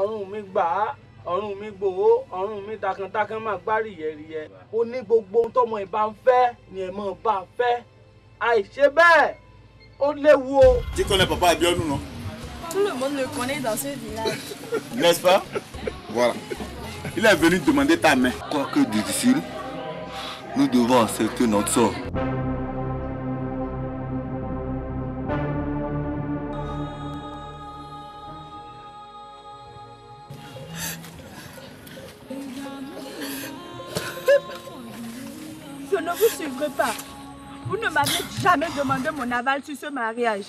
ọ̀run mi gbà á ọ̀run mi gbòó ọ̀run mi takantakan máa gbá rìyẹ̀rìyẹ̀ ó ní gbogbo ohun tọmọ ìbá ń fẹ́ ni ẹ̀ mọ̀ bá a fẹ́ àìṣe bẹ́ẹ̀ ó léwu o. Tu connais papa Abiodun, non Tout le monde le connaît dans ce village. N'est-ce pas? Voilà. Il est venu demander ta main. Quoique difficile, nous devons accepter notre sort. Je ne vous suivrai pas. Vous ne m'avez jamais demandé mon aval sur ce mariage.